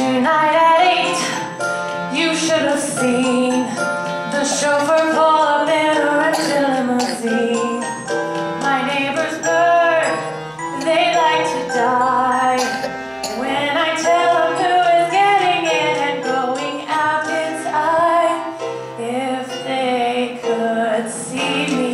Tonight at eight, you should have seen the chauffeur pull up in a red limousine. My neighbor's bird, they like to die. When I tell them who is getting in and going out, it's I. If they could see me.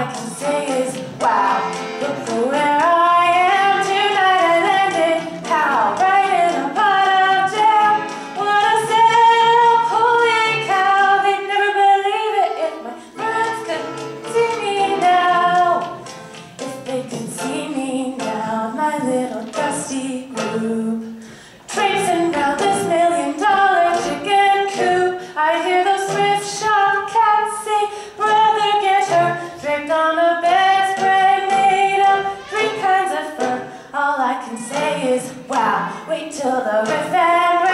I can say is, wow, look for where I am tonight and ended. How? Right in the pot of jam. What a setup! holy cow, they'd never believe it if my friends could see me now. If they could see me now, my little dusty room. is wow. Wait till the riff and